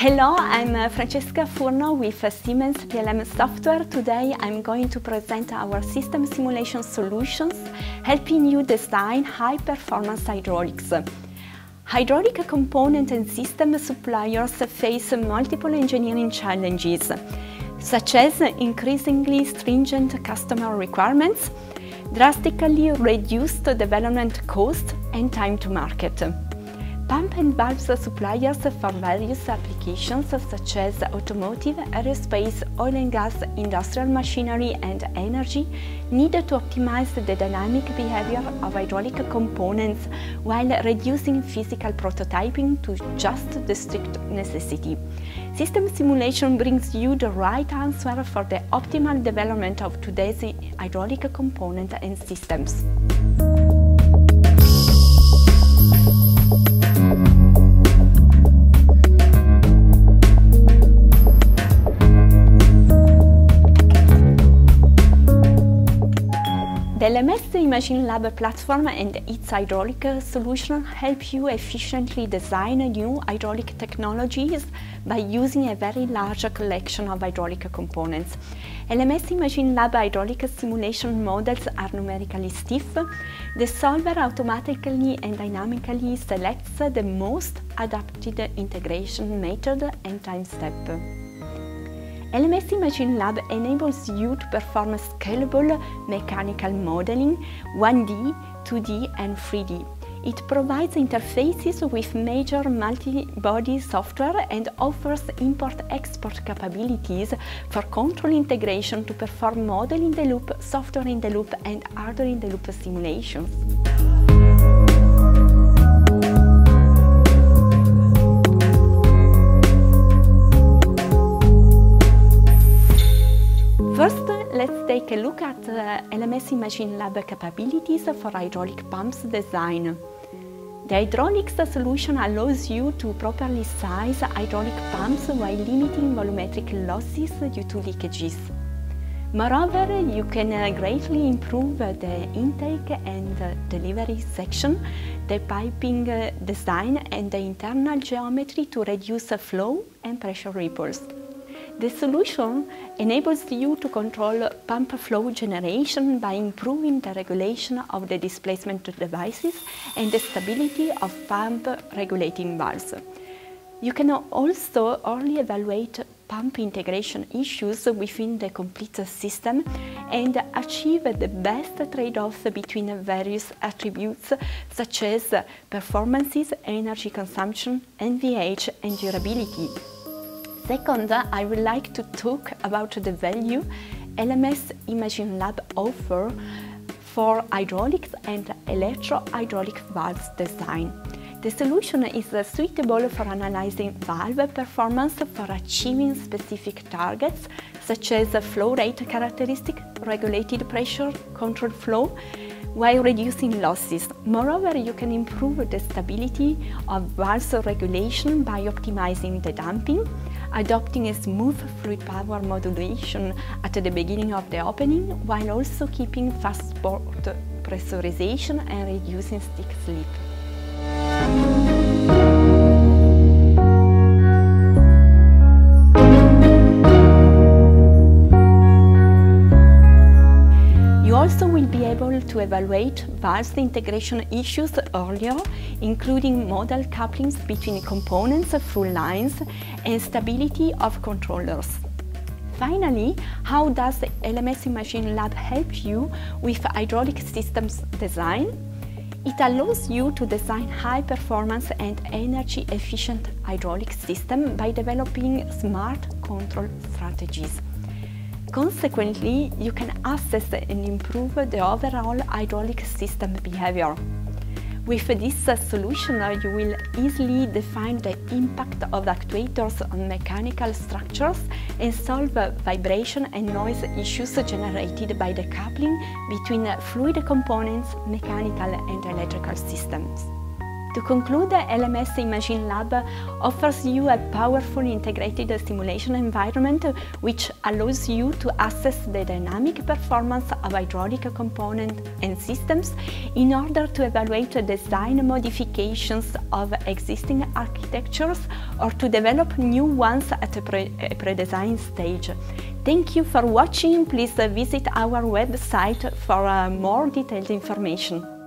Hello, I'm uh, Francesca Furno with uh, Siemens PLM Software. Today I'm going to present our system simulation solutions helping you design high-performance hydraulics. Hydraulic component and system suppliers face multiple engineering challenges, such as increasingly stringent customer requirements, drastically reduced development cost and time to market. Pump and valve suppliers for various applications such as automotive, aerospace, oil and gas, industrial machinery and energy need to optimize the dynamic behavior of hydraulic components while reducing physical prototyping to just the strict necessity. System simulation brings you the right answer for the optimal development of today's hydraulic component and systems. The LMS Imagine Lab platform and its hydraulic solution help you efficiently design new hydraulic technologies by using a very large collection of hydraulic components. LMS Imagine Lab hydraulic simulation models are numerically stiff. The solver automatically and dynamically selects the most adapted integration method and time step. LMS Imagine Lab enables you to perform scalable mechanical modeling 1D, 2D and 3D. It provides interfaces with major multi-body software and offers import-export capabilities for control integration to perform model in the loop, software in the loop and hardware in the loop simulations. Take a look at uh, LMS Imagine Lab capabilities for hydraulic pumps design. The hydraulics solution allows you to properly size hydraulic pumps while limiting volumetric losses due to leakages. Moreover, you can uh, greatly improve the intake and delivery section, the piping uh, design and the internal geometry to reduce flow and pressure ripples. The solution enables you to control pump flow generation by improving the regulation of the displacement devices and the stability of pump regulating valves. You can also early evaluate pump integration issues within the complete system and achieve the best trade-off between various attributes such as performances, energy consumption, NVH and durability. Second, I would like to talk about the value LMS Imagine Lab offer for hydraulics and electro-hydraulic valves design. The solution is suitable for analyzing valve performance for achieving specific targets such as flow rate characteristic, regulated pressure, controlled flow, while reducing losses. Moreover, you can improve the stability of valve regulation by optimizing the damping, adopting a smooth fluid power modulation at the beginning of the opening, while also keeping fast port pressurization and reducing stick slip. To evaluate valve integration issues earlier, including modal couplings between components through lines and stability of controllers. Finally, how does the LMS Imagine Lab help you with hydraulic systems design? It allows you to design high performance and energy efficient hydraulic system by developing smart control strategies. Consequently, you can assess and improve the overall hydraulic system behavior. With this solution, you will easily define the impact of actuators on mechanical structures and solve vibration and noise issues generated by the coupling between fluid components, mechanical and electrical systems. To conclude, LMS Imagine Lab offers you a powerful integrated simulation environment which allows you to assess the dynamic performance of hydraulic components and systems in order to evaluate design modifications of existing architectures or to develop new ones at a pre-design pre stage. Thank you for watching. Please visit our website for uh, more detailed information.